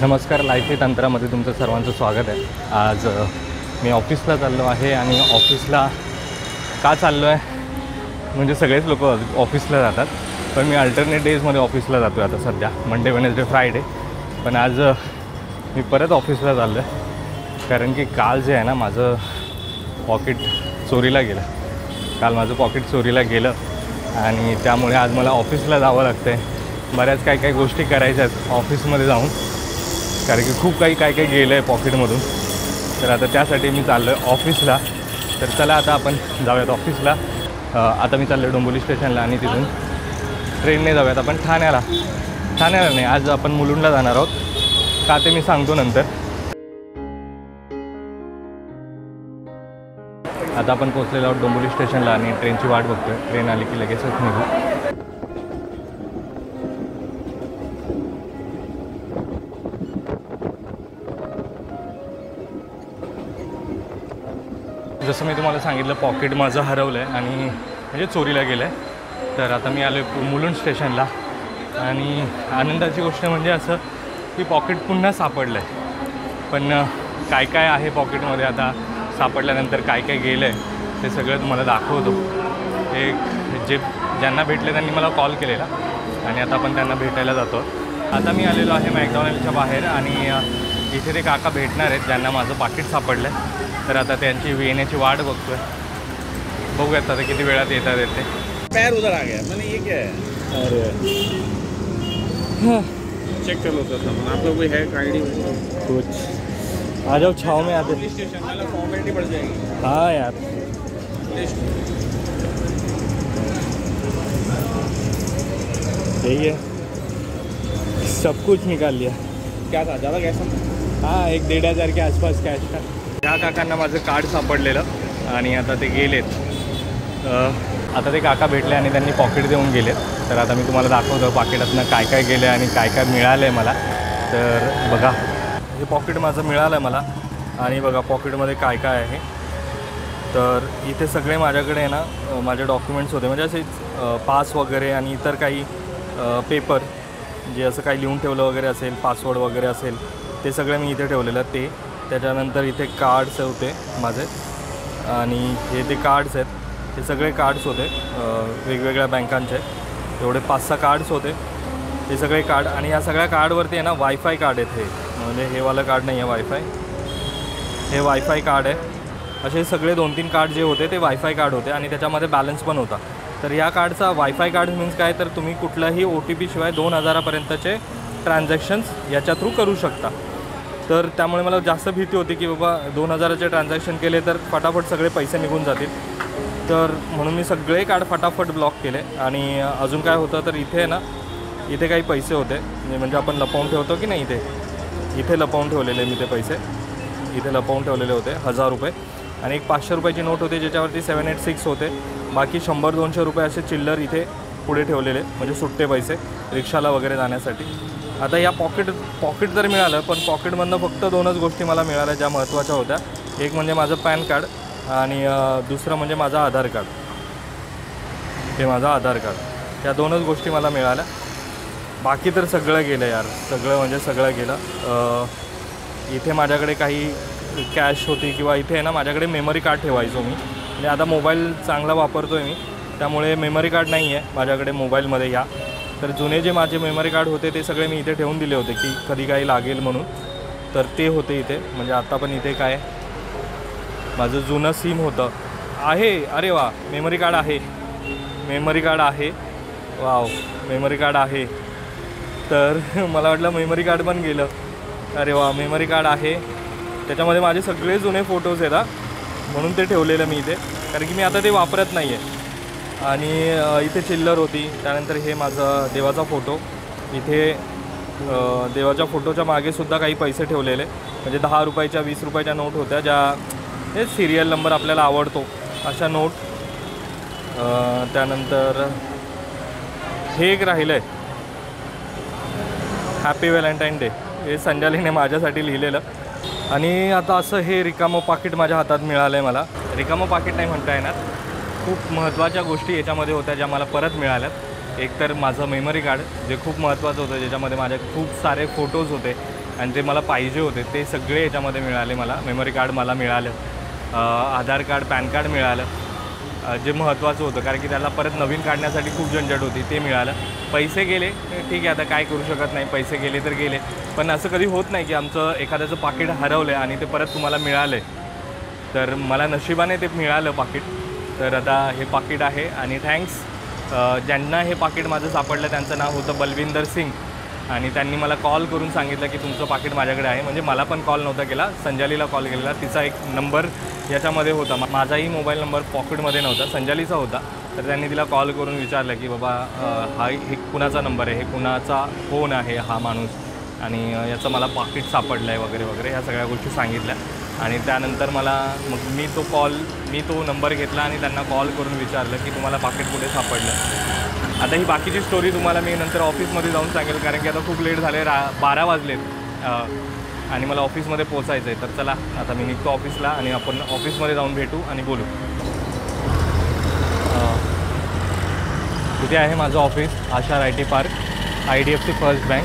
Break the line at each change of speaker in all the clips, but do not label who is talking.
नमस्कार लायफे तंत्रामध्ये तुमचं सर्वांचं स्वागत आहे. आज मी ऑफिसला चाललो आहे आणि ऑफिसला का चाललो आहे? म्हणजे सगळेच लोक ऑफिसला जातात पण मी अल्टरनेट डेजमध्ये ऑफिसला जातो आहे आता सध्या. मंडे वेनेसडे फ्रायडे पण आज मी परत ऑफिसला चाललो आहे कारण की काल जे आहे ना माझं पॉकेट चोरीला गेलं. काल माझं पॉकेट चोरीला गेलं आणि त्यामुळे आज मला ऑफिसला जावं लागतं आहे बऱ्याच काही काही गोष्टी करायच्या आहेत ऑफिसमध्ये जाऊन. कारण की खूप काही काय काही गेलं आहे पॉकेटमधून तर आता त्यासाठी मी चाललो आहे ऑफिसला तर चला आता आपण जाऊयात ऑफिसला आता मी चाललो आहे डोंबोली स्टेशनला आणि तिथून ट्रेनने जाऊयात आपण ठाण्याला. ठाण्याला नाही आज आपण मुलुंडला जाणार आहोत. का ते मी सांगतो नंतर. आता आपण पोचलेलो आहोत डोंबोली स्टेशनला आणि ट्रेनची वाट बघतोय. ट्रेन आली की लगेचच निघू. जसं मी तुम्हाला सांगितलं पॉकेट माझं हरवलं आहे आणि म्हणजे चोरीला गेलं आहे तर आता मी आलो आहे मुलुंड स्टेशनला. आणि आनंदाची गोष्ट म्हणजे असं की पॉकेट पुन्हा सापडलं आहे पण काय काय आहे पॉकेटमध्ये आता सापडल्यानंतर काय काय गेलं आहे ते सगळं तुम्हाला दाखवतो. एक जे ज्यांना भेटले त्यांनी मला कॉल केलेला. आणि आता आपण त्यांना भेटायला जातो. आता मी आलेलो आहे मॅकडॉनल्डच्या बाहेर आणि इथे ते काका भेटणार आहेत ज्यांना माझं पाकिट सापडलं आहे तर आता त्यांची येण्याची वाट बघतोय. बघूयात आता किती वेळात येतात आहेत ते.
पैर उधर आ गया. मैंने ये क्या है?
अरे.
चेक कर लो सर सामान. आपका कोई है आईडी
कुछ. आ जाओ छाव में आते।
पुलिस स्टेशन वाला फॉर्मेलिटी बढ़ जाएगी।
हाँ यार। यही है। सब कुछ निकाल लिया।
क्या था? ज़्यादा कैसा
हाँ एक डेढ़ हज़ार के आसपास कैश का या काकांना माझं कार्ड सापडलेलं आणि आता ते गेलेत. आता ते काका भेटले आणि त्यांनी पॉकेट देऊन गेलेत. तर आता मी तुम्हाला दाखवतो पाकिटातनं काय काय गेलं आणि काय काय मिळालं आहे मला. तर बघा हे पॉकेट माझं मिळालं आहे मला. आणि बघा पॉकेटमध्ये काय काय आहे. तर इथे सगळे माझ्याकडे आहे ना माझे डॉक्युमेंट्स होते. म्हणजे असेच पास वगैरे आणि इतर काही पेपर जे असं काही लिहून ठेवलं वगैरे असेल पासवर्ड वगैरे असेल ते सगळे मी इथे ठेवलेलं. ते त्याच्यानंतर इथे कार्ड्स होते माझे. आणि हे ते कार्ड्स आहेत हे सगळे कार्ड्स होते वेगवेगळ्या बँकांचे एवढे पाच सहा कार्ड्स होते. हे सगळे कार्ड आणि या सगळ्या कार्डवरती आहे ना वायफाय कार्ड आहेत हे. म्हणजे हे वालं कार्ड नाही आहे वायफाय हे वायफाय कार्ड आहे. असे सगळे दोन तीन कार्ड जे होते ते वायफाय कार्ड होते. आणि त्याच्यामध्ये बॅलन्स पण होता. तर या कार्डचा वायफाय कार्ड मीन्स काय? तर तुम्ही कुठल्याही ओ टी पीशिवाय दोन हजारापर्यंतचे ट्रान्झॅक्शन्स याच्या थ्रू करू शकता. तर त्यामुळे मला जास्त भीती होती की बाबा दोन हजाराचे ट्रान्झॅक्शन केले तर फटाफट सगळे पैसे निघून जातील. तर म्हणून मी सगळे कार्ड फटाफट ब्लॉक केले. आणि अजून काय होतं तर इथे ना इथे काही पैसे होते. म्हणजे, म्हणजे आपण लपवून ठेवतो की नाही इथे? इथे लपवून ठेवलेले मी ते पैसे. इथे लपवून ठेवलेले होते हजार रुपये. आणि एक पाचशे रुपयाची नोट होती ज्याच्यावरती सेवन एट सिक्स होते. बाकी शंभर दोनशे रुपये असे चिल्लर इथे पुढे ठेवलेले म्हणजे सुट्टे पैसे रिक्षाला वगैरे जाण्यासाठी. आता या पॉकेट पॉकेट तर मिळालं पण पॉकेटमधनं फक्त दोनच गोष्टी मला मिळाल्या ज्या महत्त्वाच्या होत्या. एक म्हणजे माझं पॅन कार्ड आणि दुसरं म्हणजे माझं आधार कार्ड. हे माझं आधार कार्ड. या दोनच गोष्टी मला मिळाल्या. बाकी तर सगळं गेलं यार. सगळं म्हणजे सगळं गेलं. इथे माझ्याकडे काही कॅश होती किंवा इथे आहे ना माझ्याकडे मेमरी कार्ड ठेवायचो मी. म्हणजे आता मोबाईल चांगला वापरतो आहे मी. त्यामुळे मेमरी कार्ड नाही आहे माझ्याकडे मोबाईलमध्ये या. तर जुने जे माझे मेमरी कार्ड होते ते सगळे मी इथे ठेवून दिले होते की कधी काही लागेल म्हणून. तर ते होते इथे. म्हणजे आत्ता पण इथे काय? माझं जुनं सिम होतं. आहे. अरे वा. मेमरी कार्ड आहे. मेमरी कार्ड आहे. वाव मेमरी कार्ड आहे. तर मला वाटलं मेमरी कार्ड पण गेलं. अरे वा. मेमरी कार्ड आहे. त्याच्यामध्ये माझे सगळे जुने फोटोज आहेत म्हणून ते ठेवलेलं मी इथे. कारण की मी आता ते वापरत नाही आहे आणि इथे चिल्लर होती. त्यानंतर हे माझा देवाचा फोटो. इथे देवाच्या फोटोच्या मागेसुद्धा काही पैसे ठेवलेले. म्हणजे दहा रुपयाच्या वीस रुपयाच्या नोट होत्या ज्या हे सिरियल नंबर आपल्याला आवडतो अशा नोट. त्यानंतर हे एक राहिलं आहे हॅपी व्हॅलेंटाईन डे हे संजालीने माझ्यासाठी लिहिलेलं. आणि आता असं हे रिकामं पाकिट माझ्या हातात मिळालं आहे मला. रिकामं पाकिट नाही म्हणता येणार. खूप महत्त्वाच्या गोष्टी याच्यामध्ये होत्या ज्या मला परत मिळाल्यात. एक तर माझं मेमरी कार्ड जे खूप महत्त्वाचं होतं ज्याच्यामध्ये माझे खूप सारे फोटोज होते आणि जे मला पाहिजे होते ते सगळे याच्यामध्ये मिळाले मला. मेमरी कार्ड मला मिळालं. आधार कार्ड पॅन कार्ड मिळालं. जे महत्त्वाचं होतं कारण की त्याला परत नवीन काढण्यासाठी खूप झंझट होती ते मिळालं. पैसे गेले ठीक आहे आता काय करू शकत नाही पैसे गेले तर गेले. पण असं कधी होत नाही की आमचं एखाद्याचं पाकिट हरवलं आहे आणि ते परत तुम्हाला मिळालं आहे तर मला नशिबाने ते मिळालं पाकिट. तर आता हे पाकिट आहे आणि थँक्स ज्यांना हे पाकिट माझं सापडलं त्यांचं नाव होतं बलविंदर सिंग. आणि त्यांनी मला कॉल करून सांगितलं की तुमचं पाकिट माझ्याकडे आहे. म्हणजे मला पण कॉल नव्हता केला संजालीला कॉल केलेला. तिचा एक नंबर याच्यामध्ये होता. माझाही मोबाईल नंबर पॉकेटमध्ये नव्हता संजालीचा होता. तर त्यांनी तिला कॉल करून विचारलं की बाबा हा हे कुणाचा नंबर आहे? हे कुणाचा फोन आहे हा माणूस? आणि याचं मला पाकिट सापडलं आहे वगैरे वगैरे ह्या सगळ्या गोष्टी सांगितल्या. आणि त्यानंतर मला मग मी तो कॉल मी तो नंबर घेतला आणि त्यांना कॉल करून विचारलं की तुम्हाला पाकिट कुठे सापडलं? आता ही बाकीची स्टोरी तुम्हाला मी नंतर ऑफिसमध्ये जाऊन सांगेल कारण की आता खूप लेट झाले रा बारा वाजलेत. आणि मला ऑफिसमध्ये पोचायचं आहे तर चला आता मी निघतो ऑफिसला आणि आपण ऑफिसमध्ये जाऊन भेटू आणि बोलू. तिथे आहे माझं office Asha I T park I D F C first bank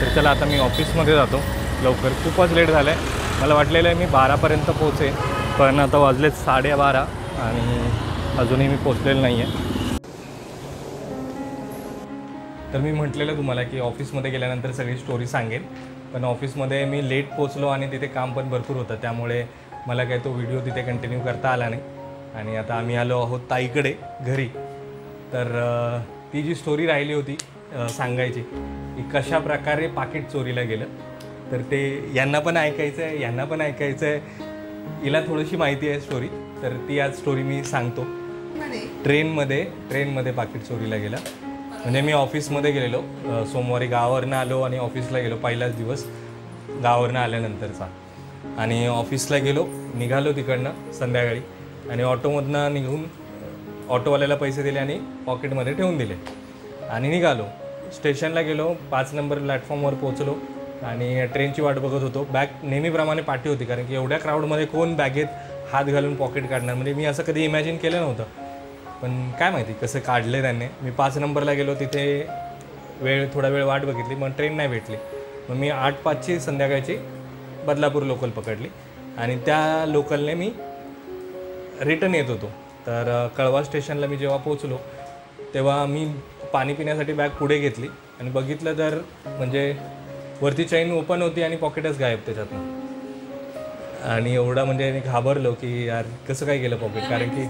तर चला आता मी ऑफिसमध्ये जातो. लवकर. खूपच लेट झालं आहे मला वाटलेलं आहे मी बारापर्यंत पोहोचेन पण आता वाजलेत साडेबारा आणि अजूनही मी पोचलेलं नाही आहे तर मी म्हटलेलं तुम्हाला की ऑफिसमध्ये गेल्यानंतर सगळी स्टोरी सांगेन पण ऑफिसमध्ये मी लेट पोचलो आणि तिथे काम पण भरपूर होतं त्यामुळे मला काही तो व्हिडिओ तिथे कंटिन्यू करता आला नाही. आणि आता आम्ही आलो आहोत ताईकडे घरी. तर ती जी स्टोरी राहिली होती सांगायची की कशा प्रकारे पाकिट चोरीला गेलं तर ते यांना पण ऐकायचं आहे यांना पण ऐकायचं आहे हिला थोडीशी माहिती आहे स्टोरी तर ती आज स्टोरी मी सांगतो. ट्रेनमध्ये ट्रेनमध्ये पाकिट चोरीला गेलं. म्हणजे मी ऑफिसमध्ये गेलेलो. सोमवारी गावावरनं आलो आणि ऑफिसला गेलो पहिलाच दिवस गावावरनं आल्यानंतरचा. आणि ऑफिसला गेलो निघालो तिकडनं संध्याकाळी. आणि ऑटोमधनं निघून ऑटोवाल्याला पैसे दिले आणि पॉकेटमध्ये ठेवून दिले. आणि निघालो. स्टेशनला गेलो पाच नंबर प्लॅटफॉर्मवर पोचलो आणि ट्रेनची वाट बघत होतो. बॅग नेहमीप्रमाणे पाठी होती कारण की एवढ्या क्राऊडमध्ये कोण बॅगेत हात घालून पॉकेट काढणार? म्हणजे मी असं कधी इमॅजिन केलं नव्हतं. पण काय माहिती कसं काढले त्यांनी. मी पाच नंबरला गेलो तिथे वेळ थोडा वेळ वाट बघितली मग ट्रेन नाही भेटली. मग मी आठ पाचची संध्याकाळची बदलापूर लोकल पकडली. आणि त्या लोकलने मी रिटर्न येत होतो. तर कळवा स्टेशनला मी जेव्हा पोचलो तेव्हा मी पाणी पिण्यासाठी बॅग पुढे घेतली. आणि बघितलं तर म्हणजे वरती चैन ओपन होती आणि पॉकेटच गायब त्याच्यातनं. आणि एवढा म्हणजे मी घाबरलो की यार कसं काय गेलं पॉकेट कारण की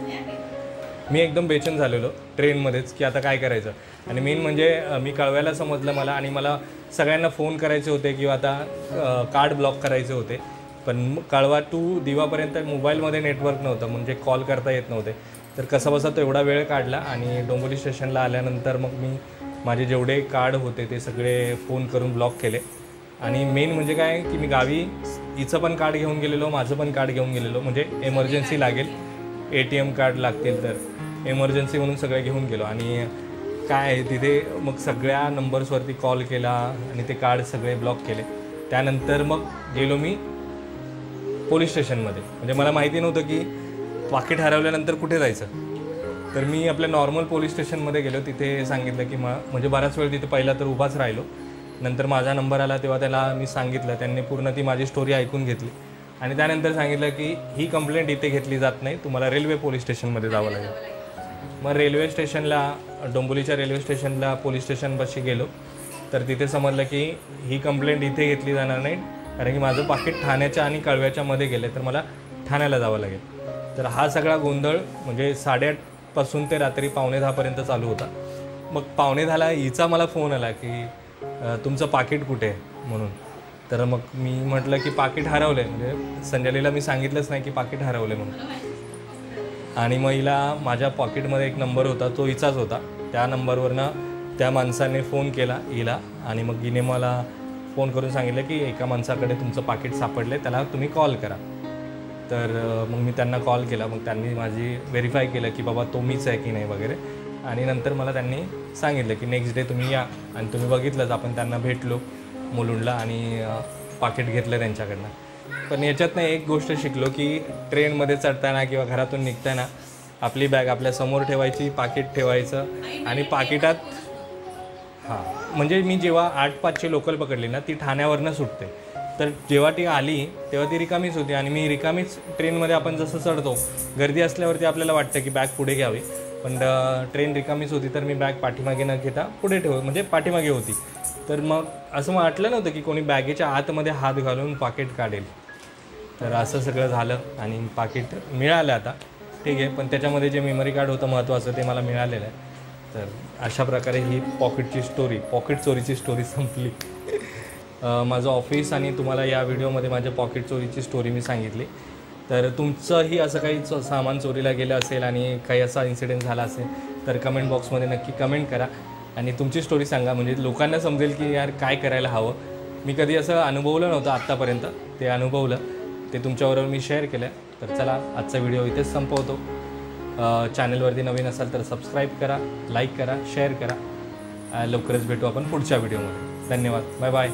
मी एकदम बेचैन झालेलो ट्रेनमध्येच की आता काय करायचं? आणि मेन म्हणजे मी कळवायला समजलं मला आणि मला सगळ्यांना फोन करायचे होते किंवा आता कार्ड ब्लॉक करायचे होते. पण कळवा टू दिवापर्यंत मोबाईलमध्ये नेटवर्क नव्हतं म्हणजे कॉल करता येत नव्हते. तर कसा बसा तो एवढा वेळ काढला आणि डोंबिवली स्टेशनला आल्यानंतर मग मी माझे जेवढे कार्ड होते ते सगळे फोन करून ब्लॉक केले. आणि मेन म्हणजे काय की मी गावी हिचं पण कार्ड घेऊन गेलेलो माझं पण कार्ड घेऊन गेलेलो. म्हणजे एमर्जन्सी लागेल. ए टी एम कार्ड लागतील तर. एमर्जन्सी म्हणून सगळं घेऊन गेलो. आणि काय आहे तिथे मग सगळ्या नंबर्सवरती कॉल केला आणि ते कार्ड सगळे ब्लॉक केले. त्यानंतर मग गेलो मी पोलीस स्टेशनमध्ये म्हणजे मला माहिती नव्हतं की पाकिट हरवल्यानंतर कुठे जायचं. तर मी आपल्या नॉर्मल पोलीस स्टेशनमध्ये गेलो. तिथे सांगितलं की मा म्हणजे बराच वेळ तिथे पहिला तर उभाच राहिलो. नंतर माझा नंबर आला तेव्हा त्याला मी सांगितलं. त्यांनी पूर्ण ती माझी स्टोरी ऐकून घेतली. आणि त्यानंतर सांगितलं की ही कंप्लेंट इथे घेतली जात नाही. तुम्हाला रेल्वे पोलीस स्टेशनमध्ये जावं लागेल. मग रेल्वे स्टेशनला डोंबोलीच्या रेल्वे स्टेशनला पोलीस स्टेशनपाशी गेलो. तर तिथे समजलं की ही कंप्लेंट इथे घेतली जाणार नाही. कारण की माझं पाकिट ठाण्याच्या आणि कळव्याच्या मध्ये गेलं तर मला ठाण्याला जावं लागेल. तर हा सगळा गोंधळ म्हणजे साडेआठपासून ते रात्री पावणे दहापर्यंत चालू होता. मग पावणे दहाला हिचा मला फोन आला की तुमचं पाकिट कुठे आहे म्हणून? तर मग मी म्हटलं की पाकिट हरवलं आहे म्हणजे संजलीला मी सांगितलंच नाही की पाकिट हरवलं आहे म्हणून. आणि मग हिला माझ्या पॉकेटमध्ये एक नंबर होता तो हिचाच होता. त्या नंबरवरनं त्या माणसाने फोन केला हिला आणि मग हिने मला फोन करून सांगितलं की एका माणसाकडे तुमचं पाकिट सापडलं आहे त्याला तुम्ही कॉल करा. तर मग मी त्यांना कॉल केला. मग त्यांनी माझी व्हेरीफाय केलं की बाबा तो मीच आहे की नाही वगैरे. आणि नंतर मला त्यांनी सांगितलं की नेक्स्ट डे तुम्ही या आणि तुम्ही बघितलंच आपण त्यांना भेटलो मुलुंडला आणि पाकिट घेतलं त्यांच्याकडनं. पण याच्यातनं एक गोष्ट शिकलो की ट्रेनमध्ये चढताना किंवा घरातून निघताना आपली बॅग आपल्यासमोर ठेवायची पाकिट ठेवायचं आणि पाकिटात हां म्हणजे मी जेव्हा आठ पाचची लोकल पकडली ना ती ठाण्यावरनं सुटते. तर जेव्हा ती आली तेव्हा ती रिकामीच होती आणि मी रिकामीच ट्रेनमध्ये आपण जसं चढतो गर्दी असल्यावरती आपल्याला वाटतं की बॅग पुढे घ्यावी. पण ट्रेन रिकामीच होती तर मी बॅग पाठीमागे न घेता पुढे ठेव म्हणजे पाठीमागे होती. तर मग असं वाटलं नव्हतं की कोणी बॅगेच्या आतमध्ये हात घालून पाकिट काढेल. तर असं सगळं झालं आणि पाकिट मिळालं आता. ठीक आहे पण त्याच्यामध्ये जे मेमरी कार्ड होतं महत्त्वाचं ते मला मिळालेलं आहे. तर अशा प्रकारे ही पॉकेटची स्टोरी पॉकेट चोरीची स्टोरी संपली. माझं ऑफिस आणि तुम्हाला या व्हिडिओमध्ये माझ्या पॉकेट चोरीची स्टोरी मी सांगितली. तर तुमचंही असं काही चो सामान चोरीला गेलं असेल आणि काही असा इन्सिडेंट झाला असेल तर कमेंट बॉक्समध्ये नक्की कमेंट करा. आणि तुमची स्टोरी सांगा. म्हणजे लोकांना समजेल की यार काय करायला हवं. मी कधी असं अनुभवलं नव्हतं आत्तापर्यंत. ते अनुभवलं. ते तुमच्याबरोबर मी शेअर केलं. तर चला आजचा व्हिडिओ इथेच संपवतो. चॅनलवरती नवीन असाल तर सबस्क्राईब करा लाईक करा शेअर करा. लवकरच भेटू आपण पुढच्या व्हिडिओमध्ये धन्यवाद. Bye bye